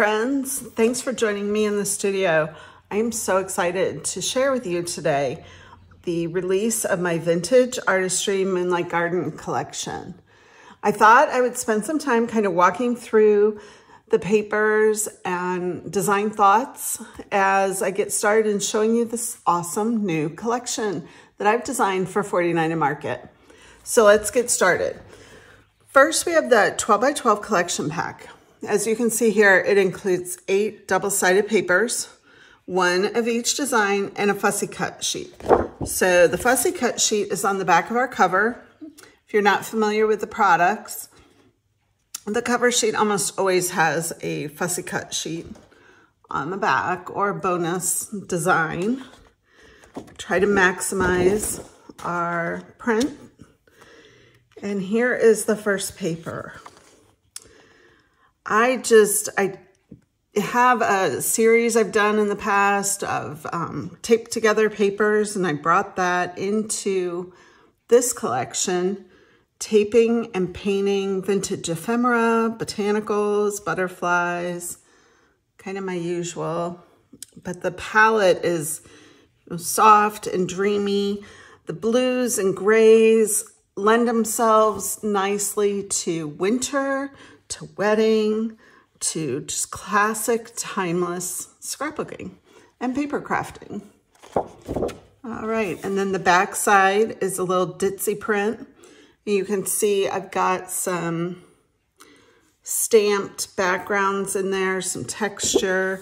friends. Thanks for joining me in the studio. I am so excited to share with you today the release of my Vintage Artistry Moonlit Garden collection. I thought I would spend some time kind of walking through the papers and design thoughts as I get started and showing you this awesome new collection that I've designed for 49 and Market. So let's get started. First, we have the 12 by 12 collection pack. As you can see here, it includes eight double-sided papers, one of each design, and a fussy cut sheet. So the fussy cut sheet is on the back of our cover. If you're not familiar with the products, the cover sheet almost always has a fussy cut sheet on the back or bonus design. Try to maximize our print. And here is the first paper. I just, I have a series I've done in the past of um, taped together papers and I brought that into this collection, taping and painting vintage ephemera, botanicals, butterflies, kind of my usual. But the palette is soft and dreamy. The blues and grays lend themselves nicely to winter, to wedding, to just classic, timeless scrapbooking and paper crafting. All right, and then the back side is a little ditzy print. You can see I've got some stamped backgrounds in there, some texture.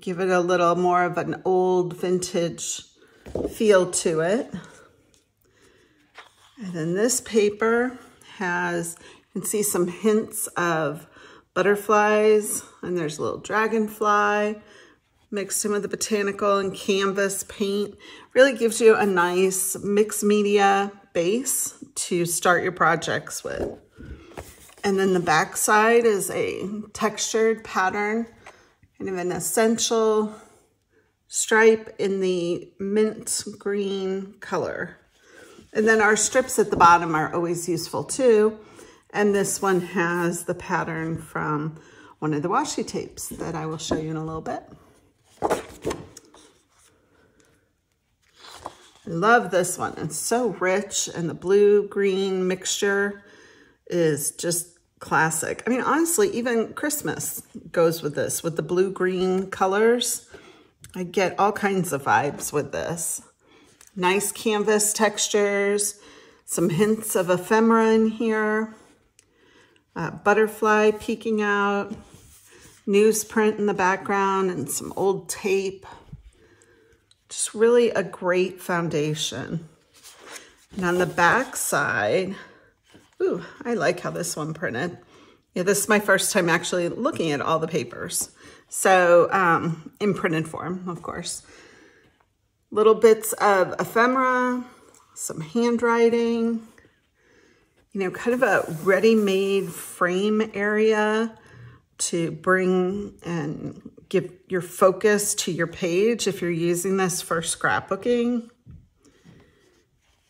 Give it a little more of an old vintage feel to it. And then this paper has, see some hints of butterflies, and there's a little dragonfly mixed in with the botanical and canvas paint. Really gives you a nice mixed media base to start your projects with. And then the back side is a textured pattern, kind of an essential stripe in the mint green color. And then our strips at the bottom are always useful too. And this one has the pattern from one of the washi tapes that I will show you in a little bit. I love this one. It's so rich and the blue-green mixture is just classic. I mean, honestly, even Christmas goes with this, with the blue-green colors. I get all kinds of vibes with this. Nice canvas textures, some hints of ephemera in here uh, butterfly peeking out, newsprint in the background, and some old tape. Just really a great foundation. And on the back side, ooh, I like how this one printed. Yeah, this is my first time actually looking at all the papers. So um, in printed form, of course. Little bits of ephemera, some handwriting, you know, kind of a ready-made frame area to bring and give your focus to your page if you're using this for scrapbooking.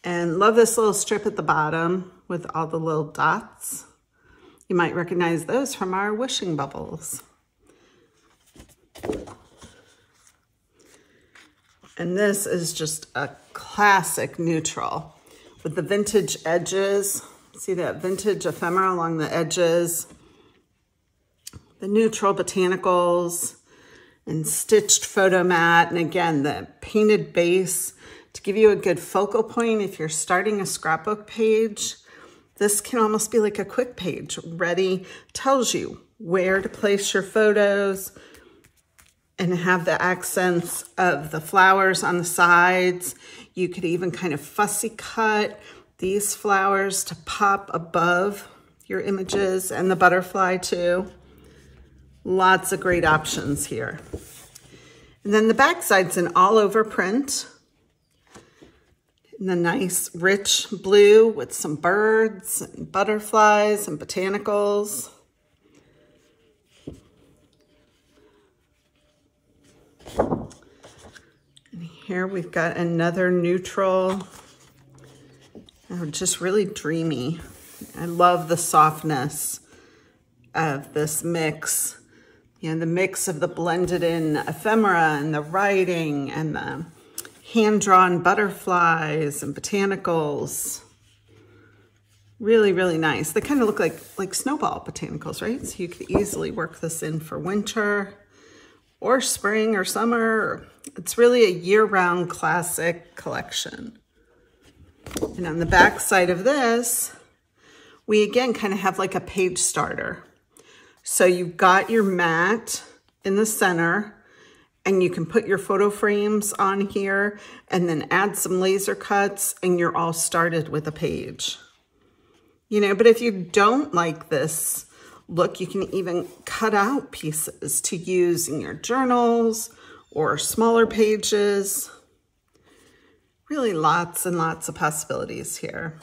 And love this little strip at the bottom with all the little dots. You might recognize those from our wishing bubbles. And this is just a classic neutral with the vintage edges See that vintage ephemera along the edges, the neutral botanicals, and stitched photo mat. And again, the painted base to give you a good focal point if you're starting a scrapbook page. This can almost be like a quick page. Ready tells you where to place your photos and have the accents of the flowers on the sides. You could even kind of fussy cut these flowers to pop above your images and the butterfly too. Lots of great options here. And then the back side's an all over print. And the nice rich blue with some birds and butterflies and botanicals. And here we've got another neutral just really dreamy. I love the softness of this mix, you know, the mix of the blended in ephemera and the writing and the hand-drawn butterflies and botanicals. Really, really nice. They kind of look like, like snowball botanicals, right? So you could easily work this in for winter or spring or summer. It's really a year-round classic collection. And on the back side of this, we again kind of have like a page starter. So you've got your mat in the center and you can put your photo frames on here and then add some laser cuts and you're all started with a page. You know, but if you don't like this look, you can even cut out pieces to use in your journals or smaller pages. Really lots and lots of possibilities here.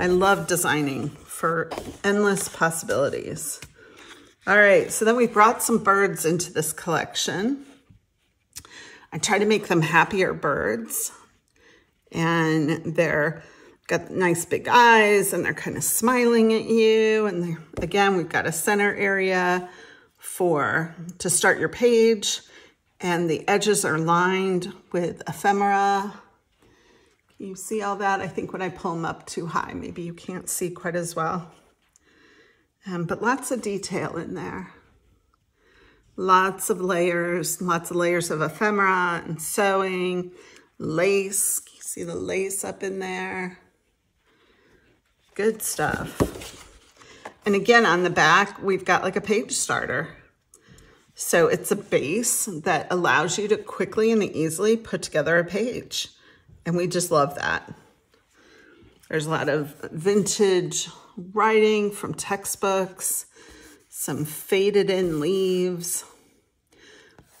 I love designing for endless possibilities. All right, so then we brought some birds into this collection. I try to make them happier birds. And they're got nice big eyes and they're kind of smiling at you. And again, we've got a center area for to start your page. And the edges are lined with ephemera you see all that? I think when I pull them up too high, maybe you can't see quite as well. Um, but lots of detail in there. Lots of layers, lots of layers of ephemera and sewing, lace. You see the lace up in there? Good stuff. And again, on the back, we've got like a page starter. So it's a base that allows you to quickly and easily put together a page. And we just love that. There's a lot of vintage writing from textbooks, some faded in leaves,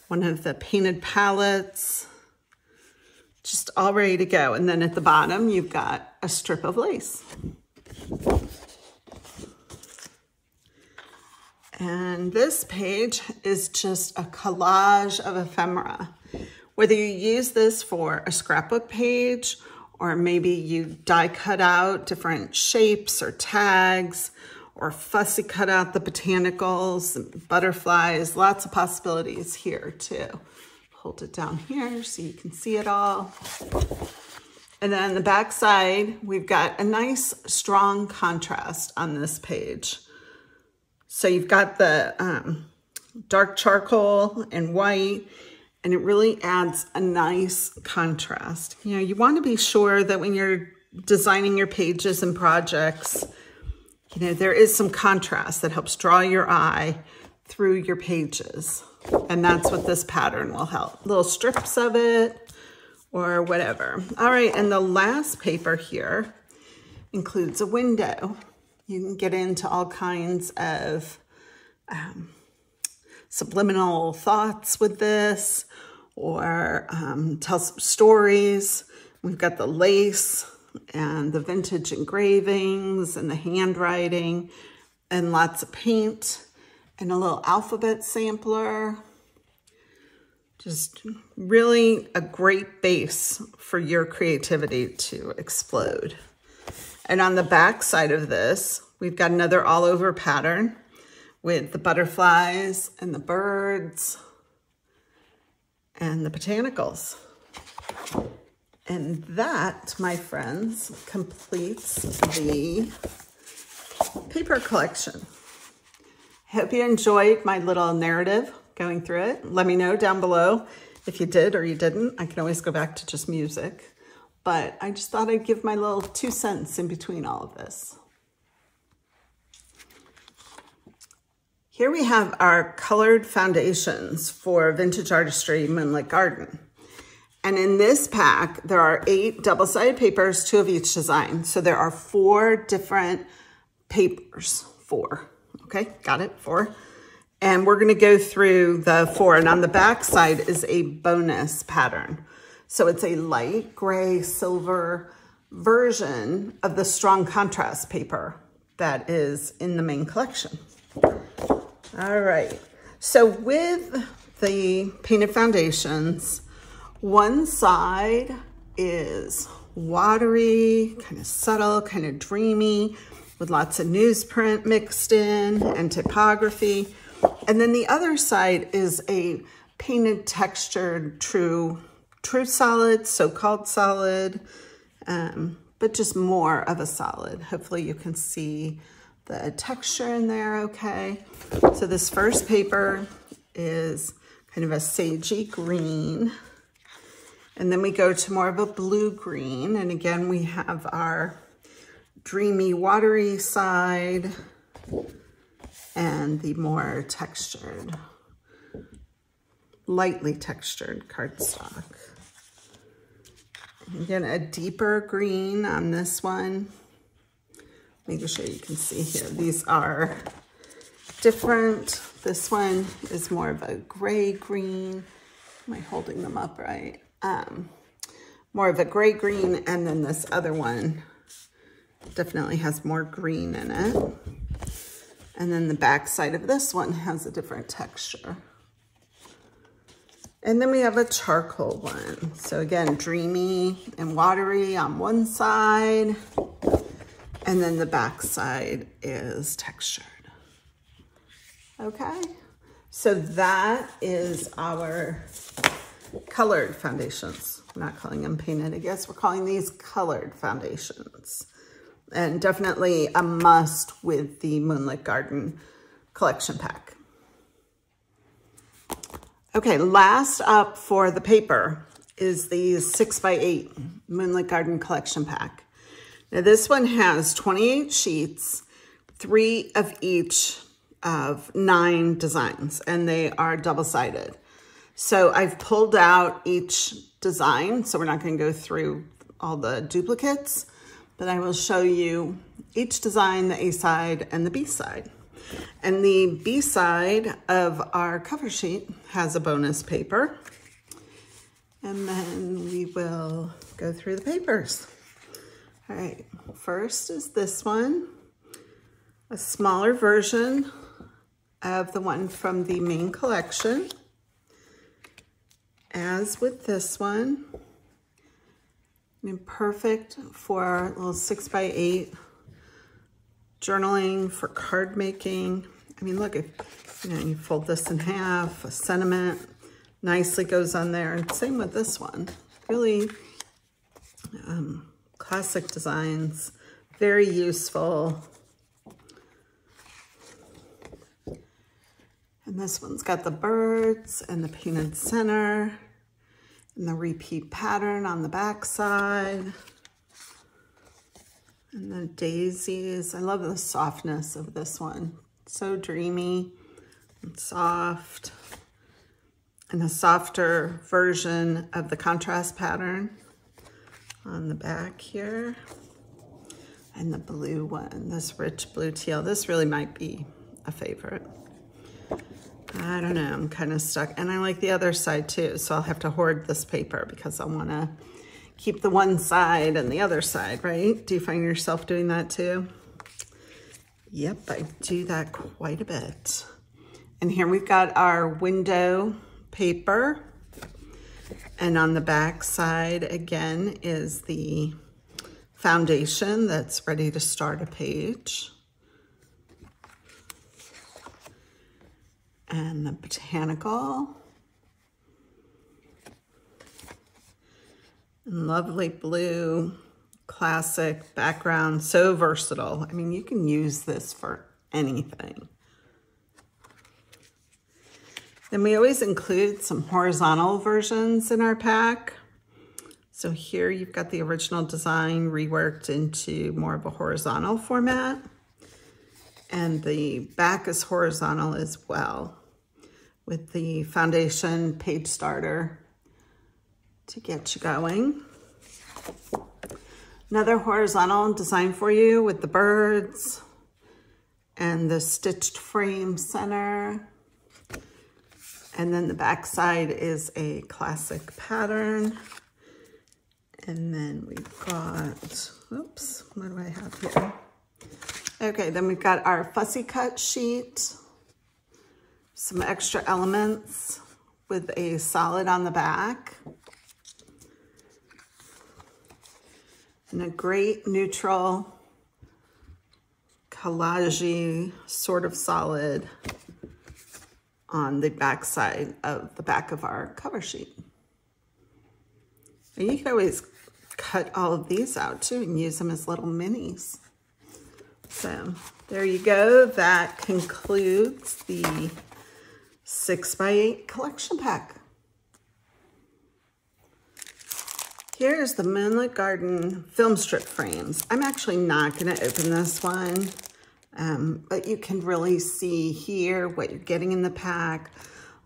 one of the painted palettes, just all ready to go. And then at the bottom, you've got a strip of lace. And this page is just a collage of ephemera. Whether you use this for a scrapbook page or maybe you die cut out different shapes or tags or fussy cut out the botanicals, butterflies, lots of possibilities here too. Hold it down here so you can see it all. And then the back side, we've got a nice strong contrast on this page. So you've got the um, dark charcoal and white, and it really adds a nice contrast. You know, you want to be sure that when you're designing your pages and projects, you know, there is some contrast that helps draw your eye through your pages. And that's what this pattern will help. Little strips of it or whatever. All right, and the last paper here includes a window. You can get into all kinds of um, subliminal thoughts with this or um, tell some stories. We've got the lace and the vintage engravings and the handwriting and lots of paint and a little alphabet sampler. Just really a great base for your creativity to explode. And on the back side of this, we've got another all over pattern with the butterflies and the birds and the botanicals. And that, my friends, completes the paper collection. Hope you enjoyed my little narrative going through it. Let me know down below if you did or you didn't. I can always go back to just music. But I just thought I'd give my little two cents in between all of this. Here we have our colored foundations for Vintage Artistry Moonlit Garden. And in this pack, there are eight double-sided papers, two of each design. So there are four different papers, four, okay, got it, four. And we're gonna go through the four, and on the back side is a bonus pattern. So it's a light gray silver version of the strong contrast paper that is in the main collection. All right. So with the painted foundations, one side is watery, kind of subtle, kind of dreamy, with lots of newsprint mixed in and typography. And then the other side is a painted textured true, true solid, so-called solid, um, but just more of a solid. Hopefully you can see the texture in there okay. So this first paper is kind of a sagey green. And then we go to more of a blue green. And again, we have our dreamy, watery side and the more textured, lightly textured cardstock. Again, a deeper green on this one. Making sure you can see here. These are different. This one is more of a gray green. Am I holding them up right? Um, more of a gray green, and then this other one definitely has more green in it. And then the back side of this one has a different texture. And then we have a charcoal one. So again, dreamy and watery on one side. And then the back side is textured. Okay, so that is our colored foundations. We're not calling them painted, I guess. We're calling these colored foundations. And definitely a must with the Moonlit Garden collection pack. Okay, last up for the paper is the 6 by 8 Moonlit Garden collection pack. Now this one has 28 sheets, three of each of nine designs, and they are double-sided. So I've pulled out each design, so we're not gonna go through all the duplicates, but I will show you each design, the A side and the B side. And the B side of our cover sheet has a bonus paper. And then we will go through the papers. All right, first is this one, a smaller version of the one from the main collection as with this one, I mean, perfect for little six by eight journaling, for card making. I mean, look, if you know, you fold this in half, a sentiment nicely goes on there. And same with this one. Really um, classic designs, very useful. And this one's got the birds and the painted center and the repeat pattern on the back side. And the daisies. I love the softness of this one. So dreamy and soft. And a softer version of the contrast pattern on the back here. And the blue one, this rich blue teal. This really might be a favorite. I don't know, I'm kind of stuck. And I like the other side too, so I'll have to hoard this paper because I want to keep the one side and the other side, right? Do you find yourself doing that too? Yep, I do that quite a bit. And here we've got our window paper. And on the back side, again, is the foundation that's ready to start a page. and the botanical. And lovely blue, classic background, so versatile. I mean, you can use this for anything. Then we always include some horizontal versions in our pack. So here you've got the original design reworked into more of a horizontal format and the back is horizontal as well with the foundation page starter to get you going. Another horizontal design for you with the birds and the stitched frame center. And then the back side is a classic pattern. And then we've got, oops, what do I have here? Okay, then we've got our fussy cut sheet, some extra elements with a solid on the back, and a great neutral collage sort of solid on the back side of the back of our cover sheet. And you can always cut all of these out too and use them as little minis. So there you go. That concludes the six by eight collection pack. Here's the Moonlit Garden film strip frames. I'm actually not gonna open this one, um, but you can really see here what you're getting in the pack.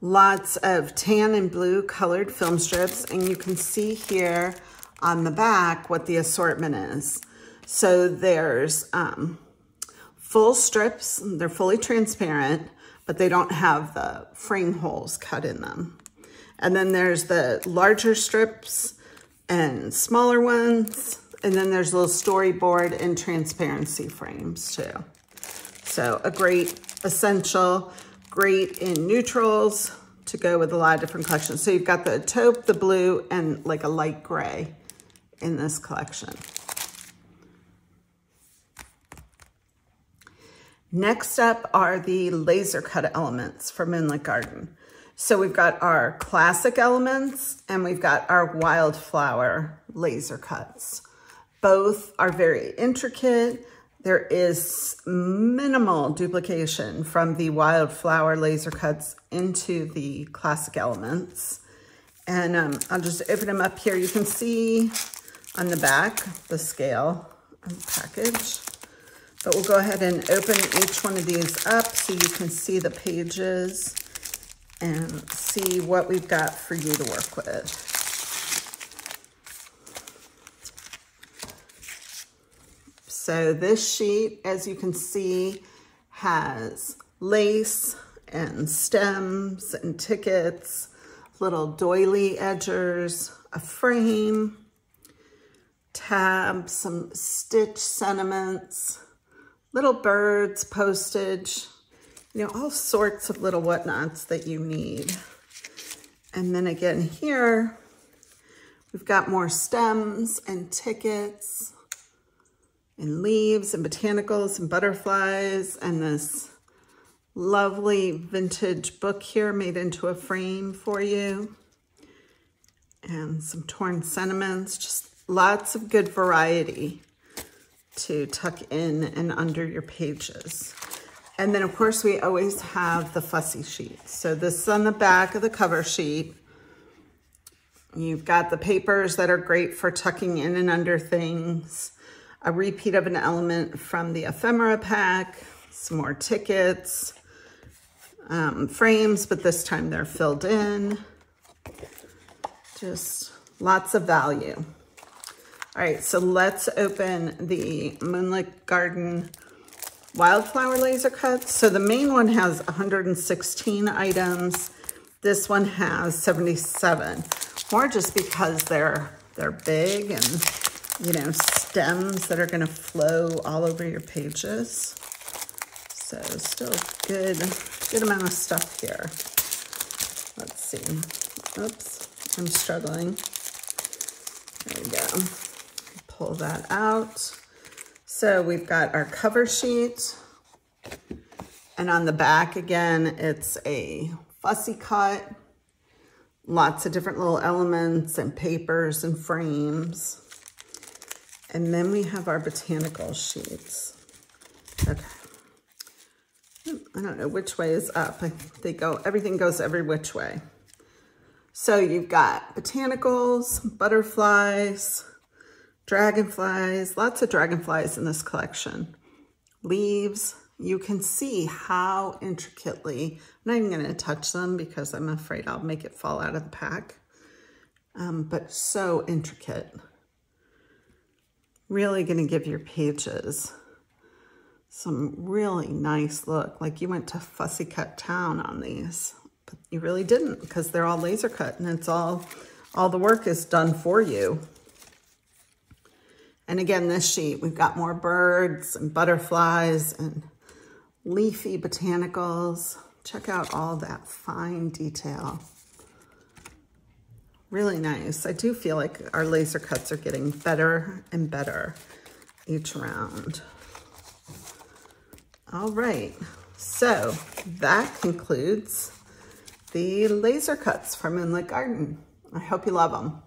Lots of tan and blue colored film strips, and you can see here on the back what the assortment is. So there's um, full strips, they're fully transparent, but they don't have the frame holes cut in them. And then there's the larger strips and smaller ones. And then there's little storyboard and transparency frames too. So a great essential, great in neutrals to go with a lot of different collections. So you've got the taupe, the blue, and like a light gray in this collection. Next up are the laser cut elements for Moonlit Garden. So we've got our classic elements and we've got our wildflower laser cuts. Both are very intricate. There is minimal duplication from the wildflower laser cuts into the classic elements. And um, I'll just open them up here. You can see on the back the scale package. But we'll go ahead and open each one of these up so you can see the pages and see what we've got for you to work with. So this sheet, as you can see, has lace and stems and tickets, little doily edgers, a frame, tabs, some stitch sentiments, little birds, postage, you know, all sorts of little whatnots that you need. And then again here, we've got more stems and tickets and leaves and botanicals and butterflies and this lovely vintage book here made into a frame for you. And some torn sentiments, just lots of good variety to tuck in and under your pages. And then of course we always have the fussy sheet. So this is on the back of the cover sheet. You've got the papers that are great for tucking in and under things, a repeat of an element from the ephemera pack, some more tickets, um, frames, but this time they're filled in. Just lots of value. All right, so let's open the Moonlit Garden Wildflower Laser Cuts. So the main one has 116 items. This one has 77. More just because they're they're big and, you know, stems that are going to flow all over your pages. So still good, good amount of stuff here. Let's see. Oops, I'm struggling. There we go pull that out. So we've got our cover sheet. And on the back, again, it's a fussy cut. Lots of different little elements and papers and frames. And then we have our botanical sheets. Okay. I don't know which way is up. They go, everything goes every which way. So you've got botanicals, butterflies, Dragonflies, lots of dragonflies in this collection. Leaves, you can see how intricately, I'm not even gonna touch them because I'm afraid I'll make it fall out of the pack, um, but so intricate. Really gonna give your pages some really nice look, like you went to Fussy Cut Town on these, but you really didn't because they're all laser cut and it's all, all the work is done for you. And again, this sheet, we've got more birds and butterflies and leafy botanicals. Check out all that fine detail. Really nice. I do feel like our laser cuts are getting better and better each round. All right, so that concludes the laser cuts from Moonlit Garden. I hope you love them.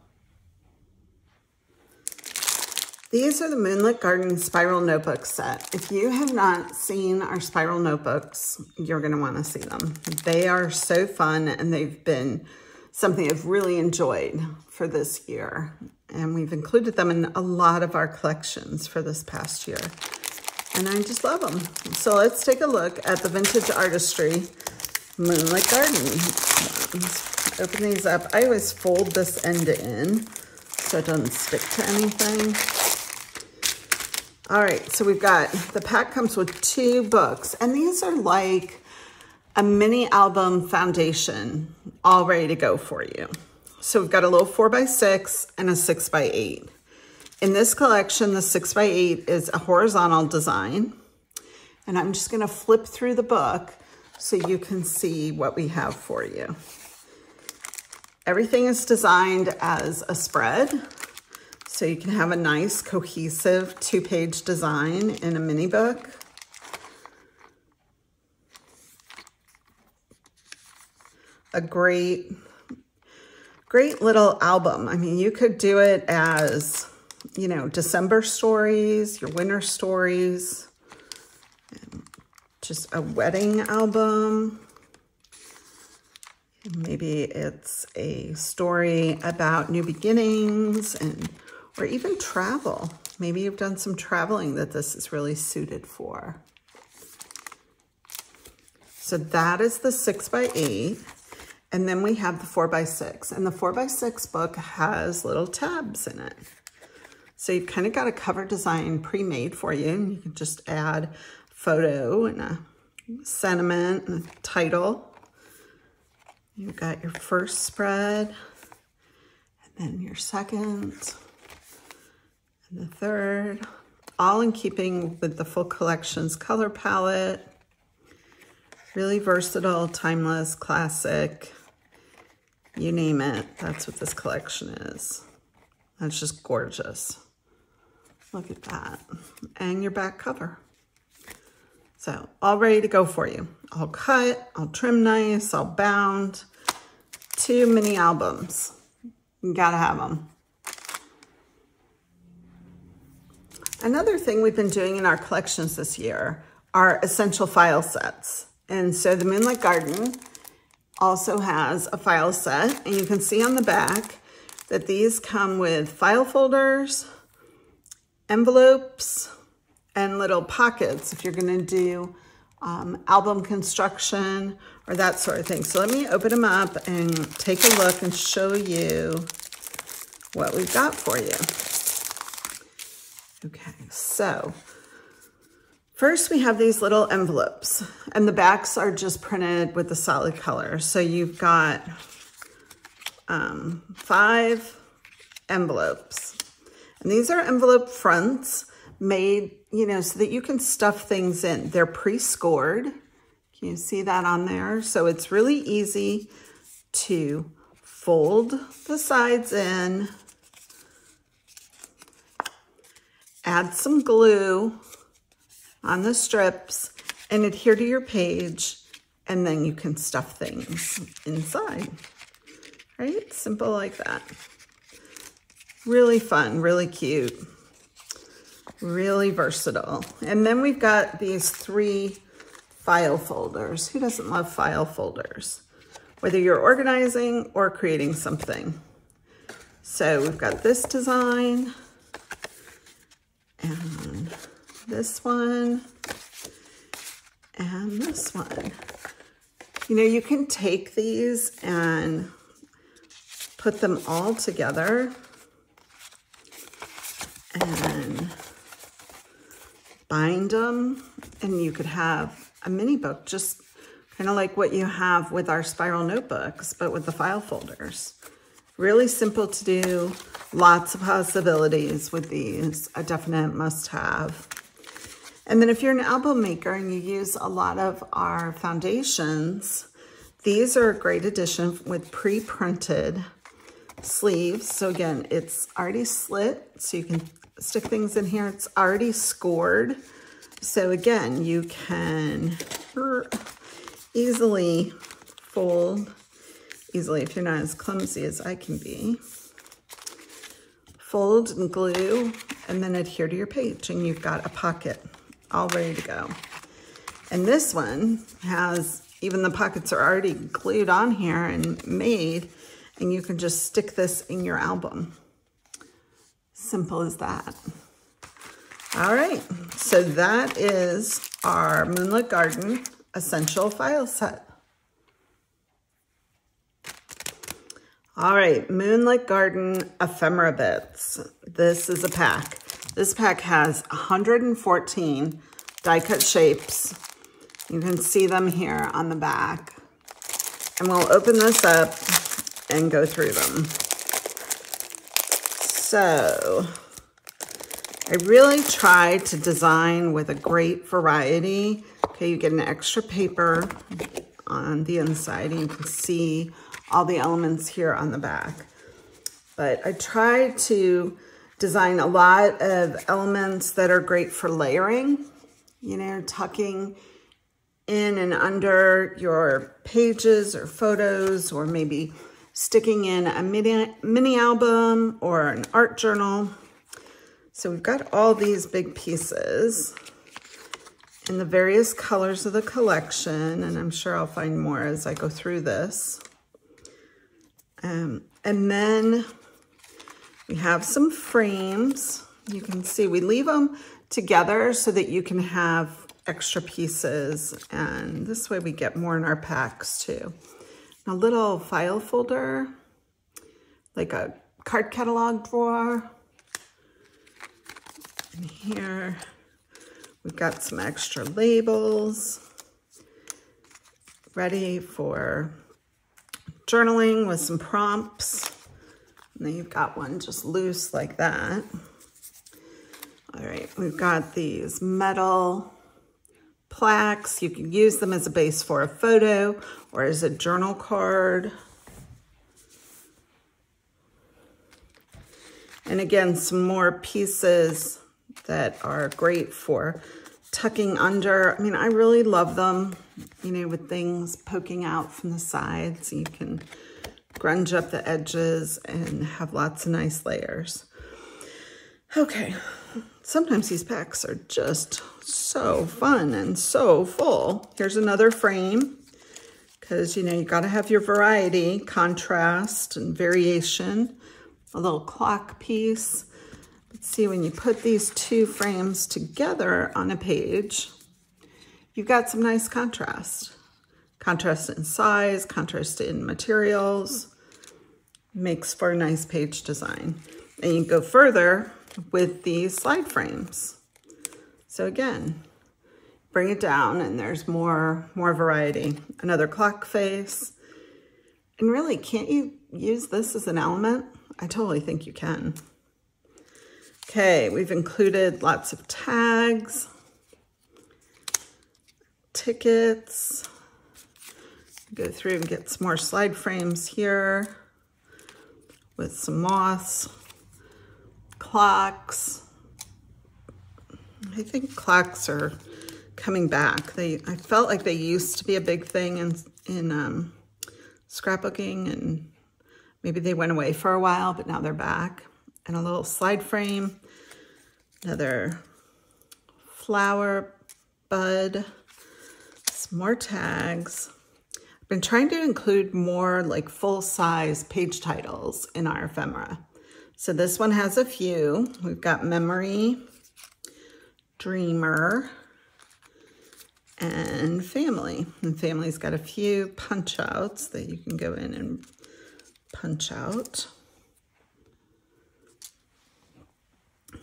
These are the Moonlit Garden Spiral Notebook set. If you have not seen our spiral notebooks, you're gonna wanna see them. They are so fun and they've been something I've really enjoyed for this year. And we've included them in a lot of our collections for this past year and I just love them. So let's take a look at the Vintage Artistry Moonlit Garden. Open these up. I always fold this end in so it doesn't stick to anything. All right, so we've got, the pack comes with two books, and these are like a mini album foundation all ready to go for you. So we've got a little four by six and a six by eight. In this collection, the six by eight is a horizontal design. And I'm just going to flip through the book so you can see what we have for you. Everything is designed as a spread. So you can have a nice cohesive two-page design in a mini book. A great, great little album. I mean, you could do it as you know, December stories, your winter stories, just a wedding album. Maybe it's a story about new beginnings and or even travel. Maybe you've done some traveling that this is really suited for. So that is the six by eight. And then we have the four by six. And the four by six book has little tabs in it. So you've kind of got a cover design pre-made for you. And you can just add photo and a sentiment and a title. You've got your first spread, and then your second, and the third, all in keeping with the full collection's color palette. Really versatile, timeless, classic, you name it. That's what this collection is. That's just gorgeous. Look at that. And your back cover. So all ready to go for you. All cut, all trim nice, all bound. Two mini albums. You gotta have them. Another thing we've been doing in our collections this year are essential file sets. And so the Moonlit Garden also has a file set and you can see on the back that these come with file folders, envelopes and little pockets if you're gonna do um, album construction or that sort of thing. So let me open them up and take a look and show you what we've got for you. Okay, so first we have these little envelopes and the backs are just printed with the solid color. So you've got um, five envelopes and these are envelope fronts made, you know, so that you can stuff things in. They're pre-scored. Can you see that on there? So it's really easy to fold the sides in, add some glue on the strips and adhere to your page and then you can stuff things inside, right? Simple like that. Really fun, really cute, really versatile. And then we've got these three file folders. Who doesn't love file folders? Whether you're organizing or creating something. So we've got this design and this one and this one. You know, you can take these and put them all together and bind them. And you could have a mini book, just kind of like what you have with our spiral notebooks, but with the file folders. Really simple to do, lots of possibilities with these, a definite must-have. And then if you're an album maker and you use a lot of our foundations, these are a great addition with pre-printed sleeves. So again, it's already slit, so you can stick things in here. It's already scored, So again, you can er, easily fold, easily if you're not as clumsy as I can be, fold and glue, and then adhere to your page, and you've got a pocket all ready to go. And this one has, even the pockets are already glued on here and made, and you can just stick this in your album. Simple as that. All right, so that is our Moonlit Garden Essential File Set. All right, Moonlit Garden Ephemera Bits. This is a pack. This pack has 114 die cut shapes. You can see them here on the back. And we'll open this up and go through them. So, I really try to design with a great variety. Okay, you get an extra paper on the inside and you can see all the elements here on the back. But I try to design a lot of elements that are great for layering, you know, tucking in and under your pages or photos, or maybe sticking in a mini, mini album or an art journal. So we've got all these big pieces in the various colors of the collection, and I'm sure I'll find more as I go through this. Um, and then we have some frames. You can see we leave them together so that you can have extra pieces. And this way we get more in our packs too. A little file folder, like a card catalog drawer. And here we've got some extra labels ready for journaling with some prompts. And then you've got one just loose like that. All right, we've got these metal plaques. You can use them as a base for a photo or as a journal card. And again, some more pieces that are great for tucking under. I mean, I really love them, you know, with things poking out from the sides. You can grunge up the edges and have lots of nice layers. Okay, sometimes these packs are just so fun and so full. Here's another frame because, you know, you got to have your variety, contrast and variation. A little clock piece Let's see when you put these two frames together on a page, you've got some nice contrast. Contrast in size, contrast in materials, makes for a nice page design. And you go further with these slide frames. So again, bring it down and there's more, more variety. Another clock face. And really, can't you use this as an element? I totally think you can. Okay, we've included lots of tags, tickets. Go through and get some more slide frames here with some moths, clocks. I think clocks are coming back. They, I felt like they used to be a big thing in, in um, scrapbooking and maybe they went away for a while, but now they're back. And a little slide frame another flower bud, some more tags. Been trying to include more like full-size page titles in our ephemera. So this one has a few. We've got Memory, Dreamer, and Family. And Family's got a few punch outs that you can go in and punch out.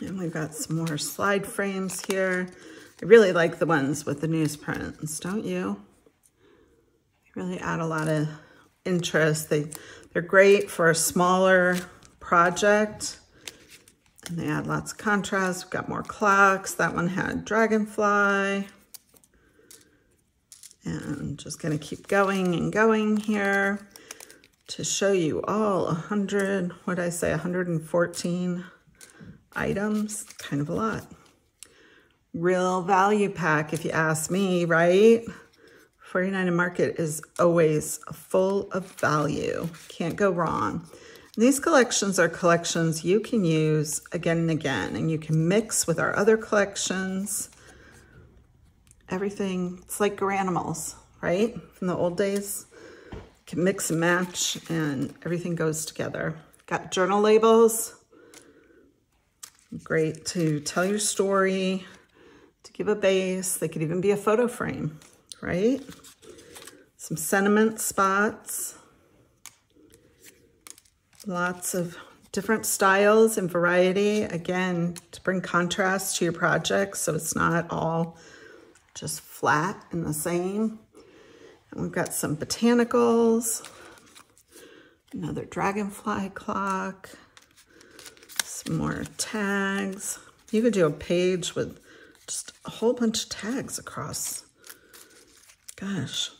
And we've got some more slide frames here. I really like the ones with the newsprints, don't you? Really add a lot of interest. They, they're great for a smaller project. And they add lots of contrast. We've got more clocks. That one had dragonfly. And I'm just gonna keep going and going here to show you all 100, what did I say, 114 items, kind of a lot. Real value pack, if you ask me, right? 49 Market is always full of value. Can't go wrong. These collections are collections you can use again and again, and you can mix with our other collections. Everything, it's like Garanimals, right? From the old days. You can mix and match, and everything goes together. Got journal labels. Great to tell your story, to give a base. They could even be a photo frame, right? Some sentiment spots. Lots of different styles and variety, again, to bring contrast to your project so it's not all just flat and the same. And we've got some botanicals, another dragonfly clock, some more tags. You could do a page with just a whole bunch of tags across. Gosh.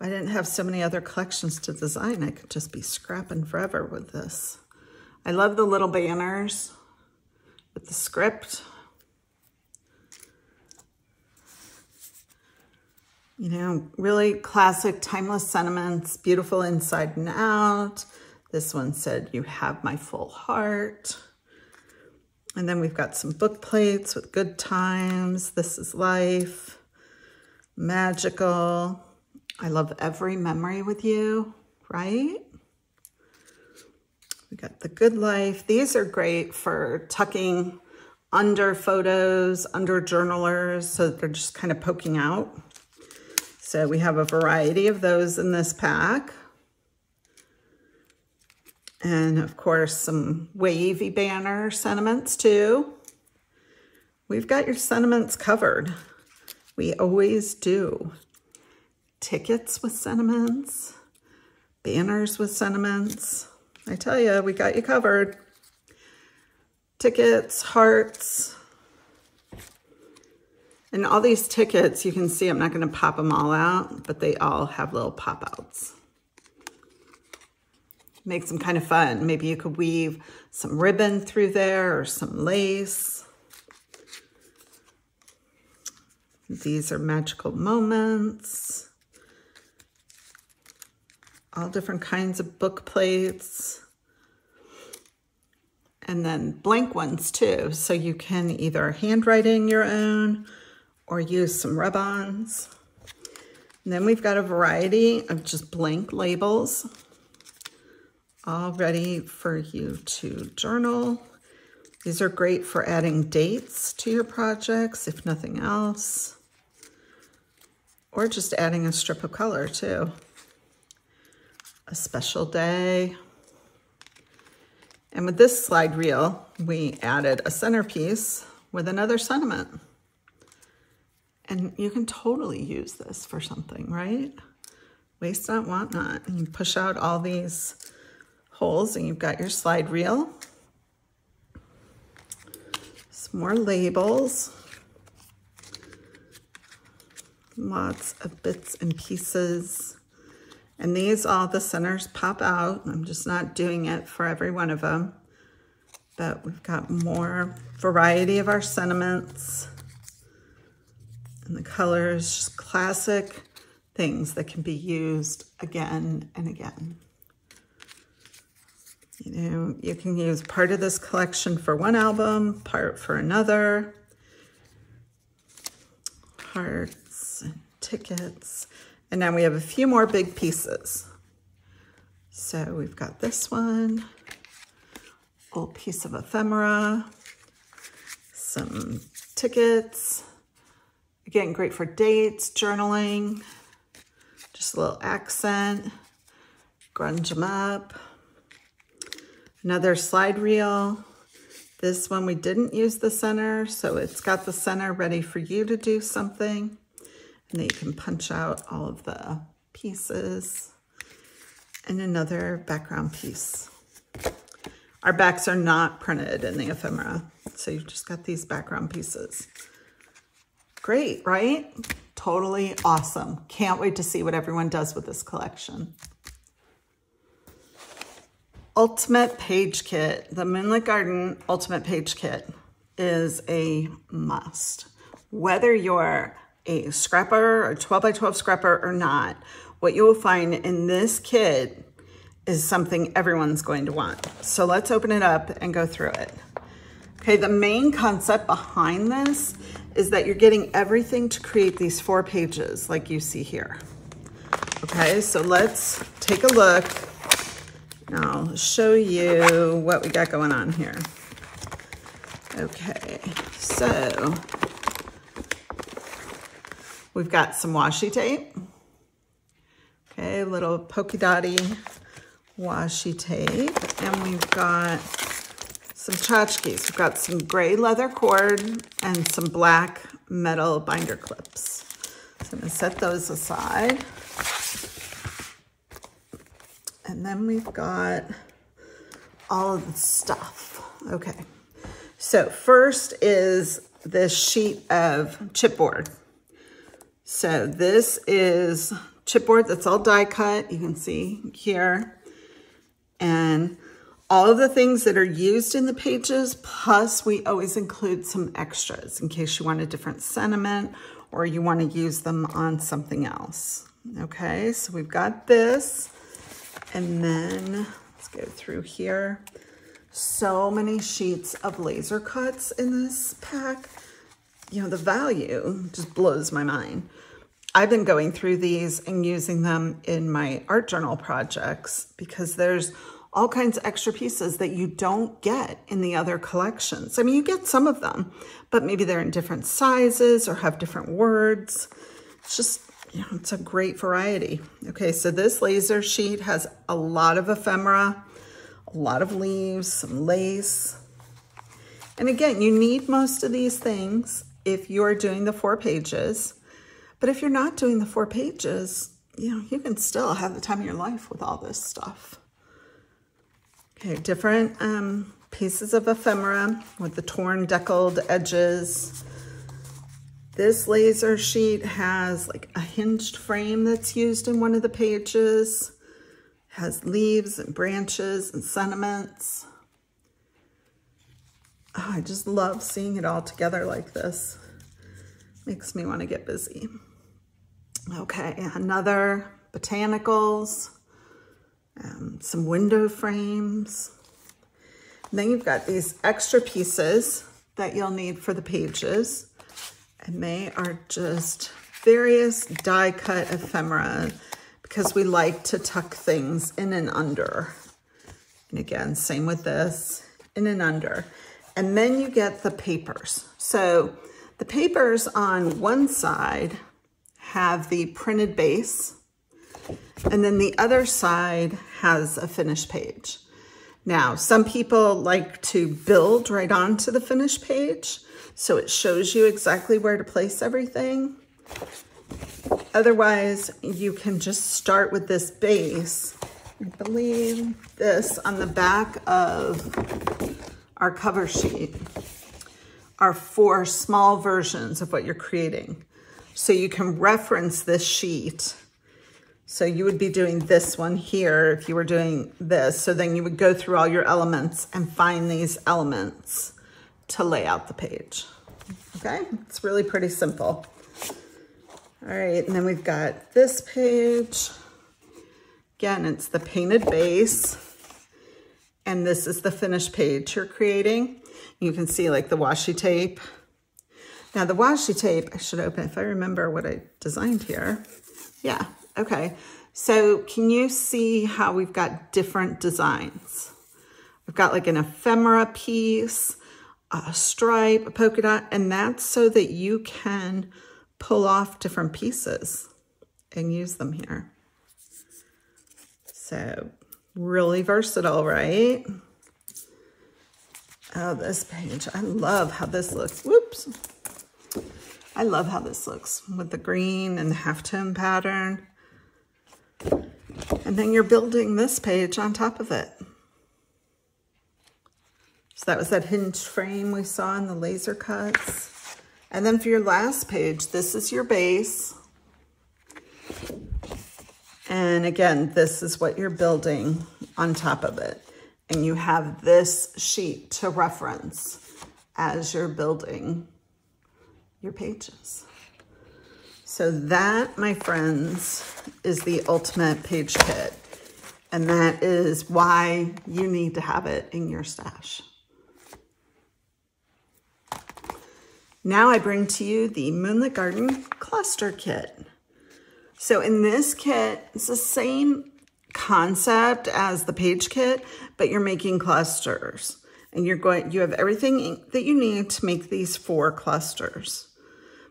I didn't have so many other collections to design, I could just be scrapping forever with this. I love the little banners with the script. You know, really classic, timeless sentiments, beautiful inside and out. This one said, you have my full heart. And then we've got some book plates with good times. This is life, magical. I love every memory with you, right? We got the good life. These are great for tucking under photos, under journalers, so they're just kind of poking out. So we have a variety of those in this pack. And of course, some wavy banner sentiments too. We've got your sentiments covered. We always do tickets with sentiments, banners with sentiments. I tell you, we got you covered. Tickets, hearts, and all these tickets, you can see I'm not going to pop them all out, but they all have little pop-outs. Makes them kind of fun. Maybe you could weave some ribbon through there or some lace. These are magical moments all different kinds of book plates. And then blank ones too. So you can either handwriting your own or use some rub-ons. Then we've got a variety of just blank labels all ready for you to journal. These are great for adding dates to your projects, if nothing else, or just adding a strip of color too a special day. And with this slide reel, we added a centerpiece with another sentiment. And you can totally use this for something, right? Waste not, want not. And you push out all these holes and you've got your slide reel. Some more labels. Lots of bits and pieces. And these, all the centers pop out. I'm just not doing it for every one of them. But we've got more variety of our sentiments. And the colors, just classic things that can be used again and again. You know, you can use part of this collection for one album, part for another. Hearts and tickets. And now we have a few more big pieces. So we've got this one, little piece of ephemera, some tickets. Again, great for dates, journaling, just a little accent, grunge them up. Another slide reel. This one we didn't use the center, so it's got the center ready for you to do something. And then you can punch out all of the pieces and another background piece. Our backs are not printed in the ephemera, so you've just got these background pieces. Great, right? Totally awesome. Can't wait to see what everyone does with this collection. Ultimate Page Kit, the Moonlit Garden Ultimate Page Kit. is a must. Whether you're a scrapper, a 12 by 12 scrapper or not, what you will find in this kit is something everyone's going to want. So let's open it up and go through it. Okay, the main concept behind this is that you're getting everything to create these four pages like you see here. Okay, so let's take a look. I'll show you what we got going on here. Okay, so we've got some washi tape. Okay, a little polka dotty washi tape. And we've got some tchotchkes. We've got some gray leather cord and some black metal binder clips. So I'm gonna set those aside. And then we've got all of the stuff. Okay. So first is this sheet of chipboard. So this is chipboard that's all die cut. You can see here. And all of the things that are used in the pages, plus we always include some extras in case you want a different sentiment or you want to use them on something else. Okay, so we've got this. And then let's go through here. So many sheets of laser cuts in this pack. You know, the value just blows my mind. I've been going through these and using them in my art journal projects because there's all kinds of extra pieces that you don't get in the other collections. I mean, you get some of them, but maybe they're in different sizes or have different words. It's just you know, it's a great variety. Okay, so this laser sheet has a lot of ephemera, a lot of leaves, some lace. And again, you need most of these things if you're doing the four pages. But if you're not doing the four pages, you know, you can still have the time of your life with all this stuff. Okay, different um, pieces of ephemera with the torn deckled edges. This laser sheet has like a hinged frame that's used in one of the pages. Has leaves and branches and sentiments. Oh, I just love seeing it all together like this. Makes me want to get busy. Okay, another botanicals, um, some window frames. And then you've got these extra pieces that you'll need for the pages. And they are just various die cut ephemera because we like to tuck things in and under. And again, same with this, in and under. And then you get the papers. So the papers on one side have the printed base, and then the other side has a finished page. Now, some people like to build right onto the finished page. So it shows you exactly where to place everything. Otherwise, you can just start with this base. I believe this on the back of our cover sheet are four small versions of what you're creating. So you can reference this sheet. So you would be doing this one here if you were doing this. So then you would go through all your elements and find these elements to lay out the page. Okay, it's really pretty simple. All right, and then we've got this page. Again, it's the painted base. And this is the finished page you're creating. You can see like the washi tape. Now the washi tape, I should open if I remember what I designed here. Yeah, okay. So can you see how we've got different designs? I've got like an ephemera piece, a stripe, a polka dot, and that's so that you can pull off different pieces and use them here. So really versatile, right? Oh, this page. I love how this looks. Whoops. I love how this looks with the green and the halftone pattern. And then you're building this page on top of it. So that was that hinge frame we saw in the laser cuts. And then for your last page, this is your base. And again, this is what you're building on top of it. And you have this sheet to reference as you're building your pages. So that, my friends, is the ultimate page kit. And that is why you need to have it in your stash. Now I bring to you the Moonlit Garden Cluster Kit. So in this kit, it's the same concept as the page kit, but you're making clusters. And you're going, you have everything that you need to make these four clusters.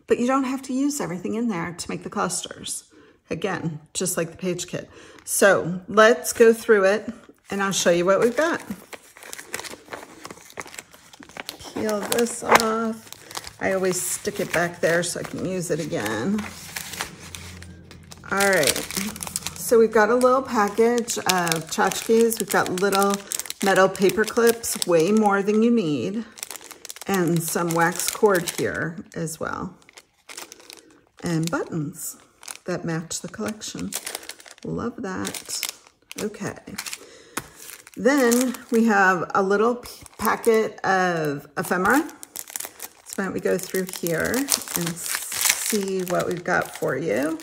But you don't have to use everything in there to make the clusters. Again, just like the page kit. So let's go through it and I'll show you what we've got. Peel this off. I always stick it back there so I can use it again. All right, so we've got a little package of tchotchkes. We've got little metal paper clips, way more than you need, and some wax cord here as well. And buttons that match the collection. Love that. Okay. Then we have a little packet of ephemera So why don't we go through here and see what we've got for you.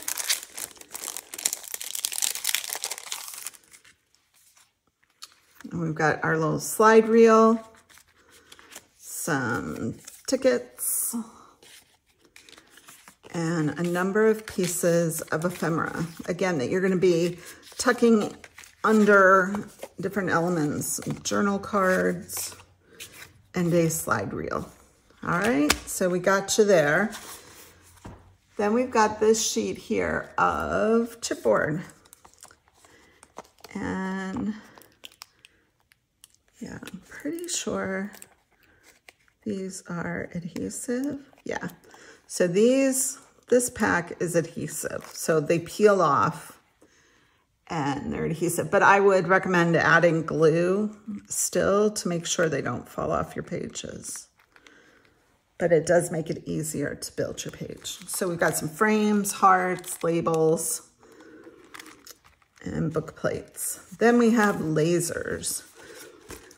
We've got our little slide reel, some tickets, and a number of pieces of ephemera. Again, that you're going to be tucking under different elements, journal cards, and a slide reel. All right, so we got you there. Then we've got this sheet here of chipboard. And yeah, I'm pretty sure these are adhesive. Yeah, so these, this pack is adhesive. So they peel off and they're adhesive. But I would recommend adding glue still to make sure they don't fall off your pages but it does make it easier to build your page. So we've got some frames, hearts, labels, and book plates. Then we have lasers.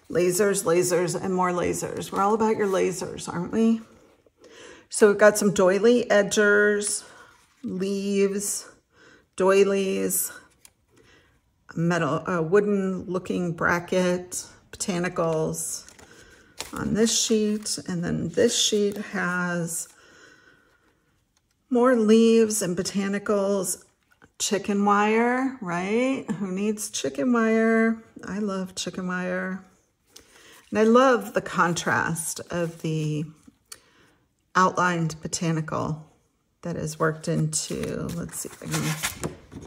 Lasers, lasers, and more lasers. We're all about your lasers, aren't we? So we've got some doily edgers, leaves, doilies, metal, uh, wooden looking bracket, botanicals, on this sheet. And then this sheet has more leaves and botanicals, chicken wire, right? Who needs chicken wire? I love chicken wire. And I love the contrast of the outlined botanical that is worked into, let's see if I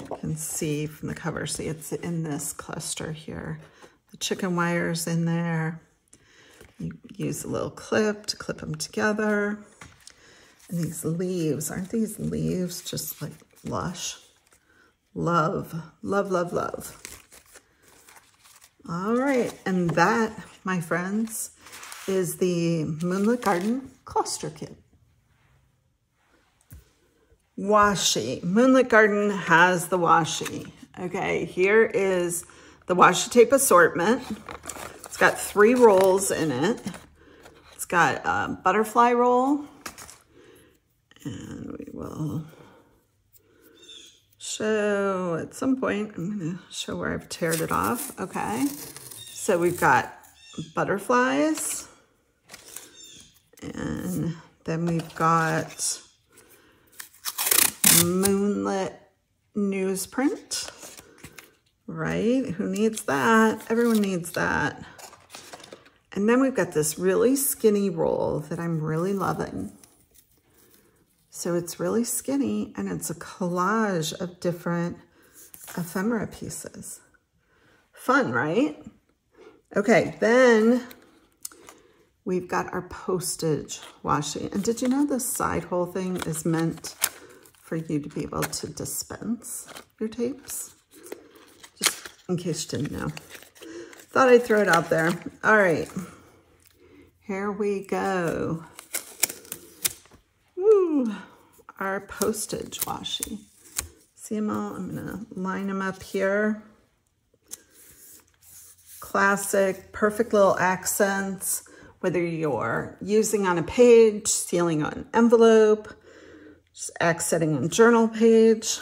can, can see from the cover. See, it's in this cluster here. The chicken wire's in there. You use a little clip to clip them together. And these leaves, aren't these leaves just like lush? Love, love, love, love. All right, and that, my friends, is the Moonlit Garden Cluster Kit. Washi. Moonlit Garden has the washi. Okay, here is the washi tape assortment It's got three rolls in it. It's got a butterfly roll. And we will show at some point, I'm gonna show where I've teared it off. Okay, so we've got butterflies. And then we've got moonlit newsprint, right? Who needs that? Everyone needs that. And then we've got this really skinny roll that I'm really loving. So it's really skinny and it's a collage of different ephemera pieces. Fun, right? Okay, then we've got our postage washi. And did you know the side hole thing is meant for you to be able to dispense your tapes? Just in case you didn't know. Thought I'd throw it out there. All right. Here we go. Woo. Our postage washi. See them all? I'm to line them up here. Classic, perfect little accents. whether you're using on a page, sealing on an envelope, just accenting on journal page,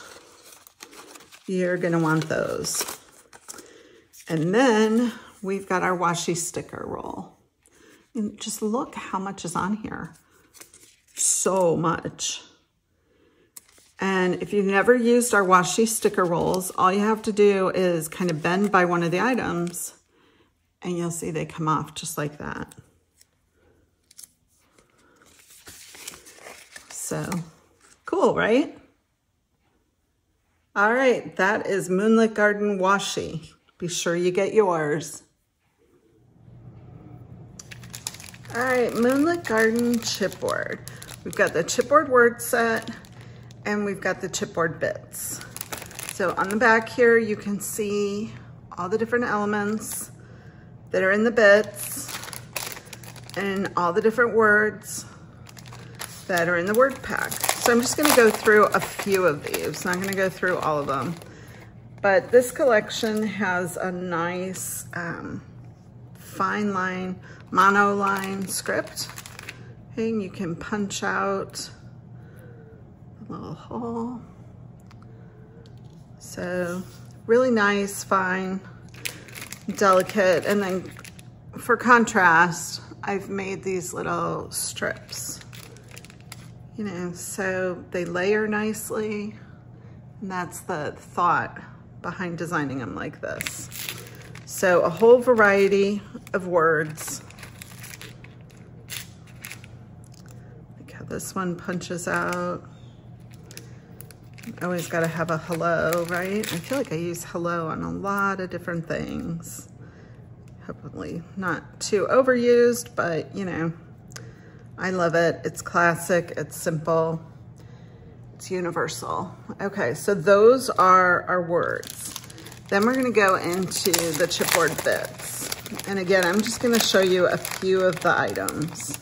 you're gonna want those. And then we've got our washi sticker roll. And just look how much is on here. So much. And if you've never used our washi sticker rolls, all you have to do is kind of bend by one of the items and you'll see they come off just like that. So cool, right? All right, that is Moonlit Garden Washi. Be sure you get yours. All right, Moonlit Garden chipboard. We've got the chipboard word set and we've got the chipboard bits. So on the back here, you can see all the different elements that are in the bits and all the different words that are in the word pack. So I'm just gonna go through a few of these. Not gonna go through all of them. But this collection has a nice um, fine line, mono line script. And you can punch out a little hole. So really nice, fine, delicate. And then for contrast, I've made these little strips, you know, so they layer nicely. And that's the thought behind designing them like this. So a whole variety of words. Look how this one punches out always got to have a hello, right? I feel like I use hello on a lot of different things. Hopefully not too overused, but you know, I love it. It's classic, it's simple, it's universal. Okay, so those are our words. Then we're gonna go into the chipboard bits. And again, I'm just gonna show you a few of the items.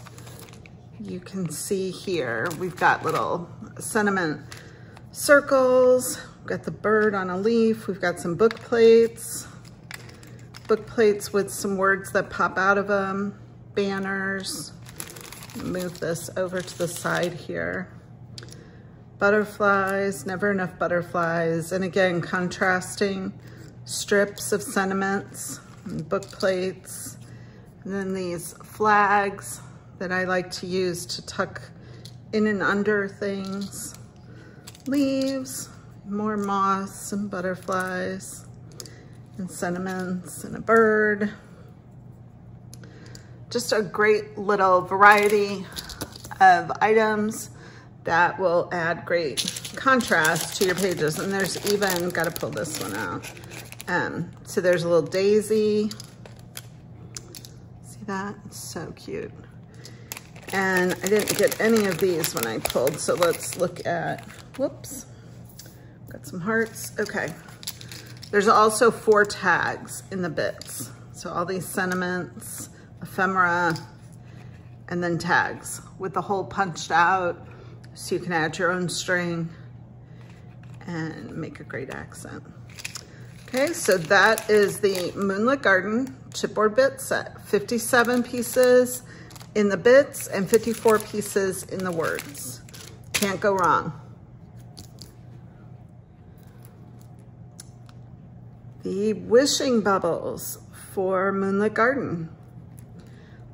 You can see here, we've got little sentiment circles. We've got the bird on a leaf. We've got some book plates. Book plates with some words that pop out of them. Banners. Move this over to the side here. Butterflies, never enough butterflies. And again, contrasting strips of sentiments, book plates. And then these flags that I like to use to tuck in and under things leaves, more moss and butterflies and sentiments and a bird. Just a great little variety of items that will add great contrast to your pages. And there's even, got to pull this one out. Um, so there's a little daisy. See that? It's so cute. And I didn't get any of these when I pulled, so let's look at Whoops. Got some hearts. Okay. There's also four tags in the bits. So all these sentiments, ephemera, and then tags with the hole punched out so you can add your own string and make a great accent. Okay, so that is the Moonlit Garden chipboard bit set. 57 pieces in the bits and 54 pieces in the words. Can't go wrong. The wishing bubbles for Moonlit Garden.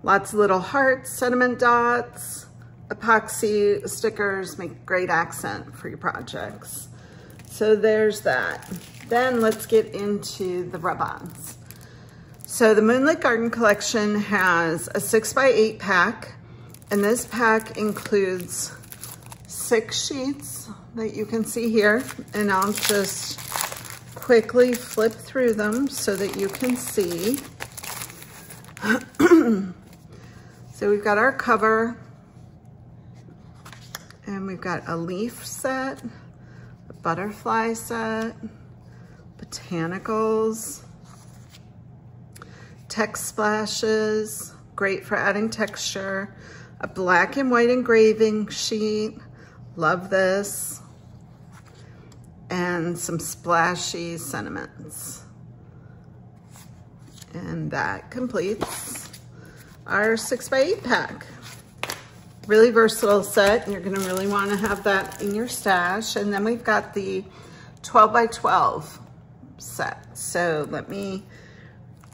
Lots of little hearts, sentiment dots, epoxy stickers make great accent for your projects. So there's that. Then let's get into the rub-ons. So the Moonlit Garden collection has a six by eight pack, and this pack includes six sheets that you can see here, and I'll just quickly flip through them so that you can see. so we've got our cover and we've got a leaf set, a butterfly set, botanicals, text splashes, great for adding texture, a black and white engraving sheet, love this, and some splashy sentiments. And that completes our six by eight pack. Really versatile set. and You're gonna really wanna have that in your stash. And then we've got the 12 by 12 set. So let me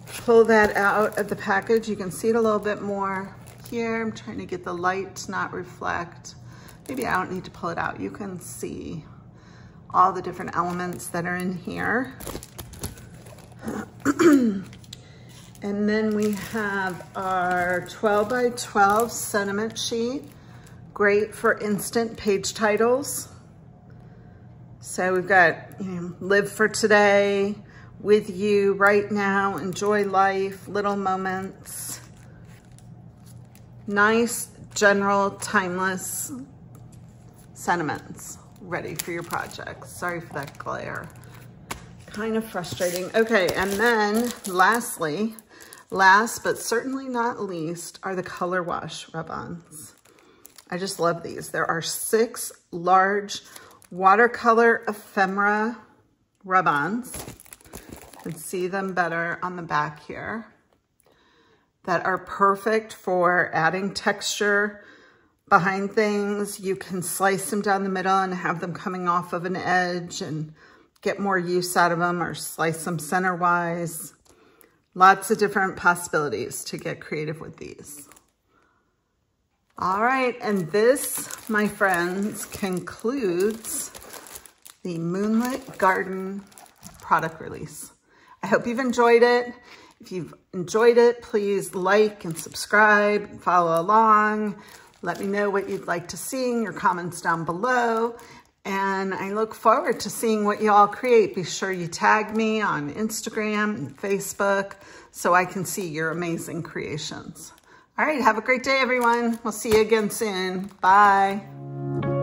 pull that out of the package. You can see it a little bit more here. I'm trying to get the light to not reflect. Maybe I don't need to pull it out. You can see all the different elements that are in here. and then we have our 12 by 12 sentiment sheet. Great for instant page titles. So we've got you know, live for today, with you right now, enjoy life, little moments. Nice, general, timeless sentiments ready for your projects. Sorry for that glare. Kind of frustrating. Okay, and then lastly, last but certainly not least, are the color wash rub-ons. I just love these. There are six large watercolor ephemera rub-ons. You can see them better on the back here that are perfect for adding texture behind things. You can slice them down the middle and have them coming off of an edge and get more use out of them or slice them center-wise. Lots of different possibilities to get creative with these. All right, and this, my friends, concludes the Moonlit Garden product release. I hope you've enjoyed it. If you've enjoyed it, please like and subscribe, and follow along. Let me know what you'd like to see in your comments down below. And I look forward to seeing what you all create. Be sure you tag me on Instagram and Facebook so I can see your amazing creations. All right, have a great day, everyone. We'll see you again soon. Bye.